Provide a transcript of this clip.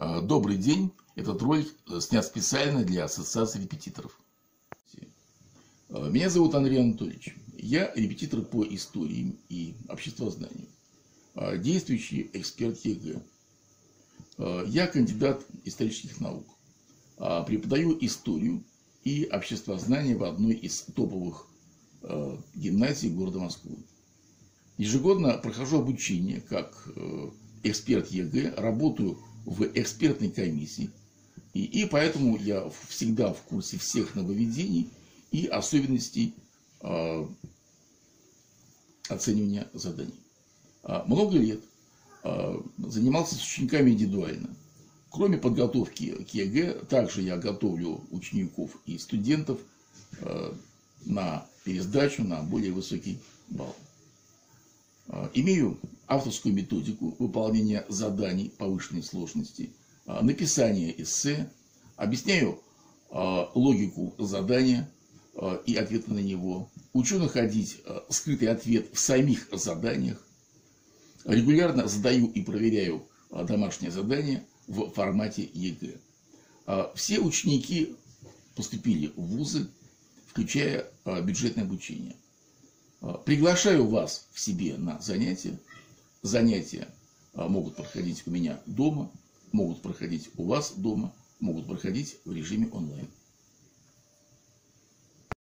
А, добрый день. Этот ролик э, снят специально для Ассоциации репетиторов. А, меня зовут Андрей Анатольевич. Я репетитор по истории и обществознанию. Действующий эксперт ЕГЭ. Я кандидат исторических наук. Преподаю историю и обществознание в одной из топовых гимназий города Москвы. Ежегодно прохожу обучение как э, эксперт ЕГЭ, работаю в экспертной комиссии. И, и поэтому я всегда в курсе всех нововведений и особенностей э, оценивания заданий. А, много лет э, занимался с учениками индивидуально. Кроме подготовки к ЕГЭ, также я готовлю учеников и студентов э, на пересдачу на более высокий балл. А, имею авторскую методику выполнения заданий повышенной сложности, а, написание эссе, объясняю а, логику задания и ответа на него, учу находить скрытый ответ в самих заданиях, регулярно задаю и проверяю домашнее задание в формате ЕГЭ. Все ученики поступили в вузы, включая бюджетное обучение – приглашаю вас к себе на занятия. Занятия а, могут проходить у меня дома, могут проходить у вас дома, могут проходить в режиме онлайн.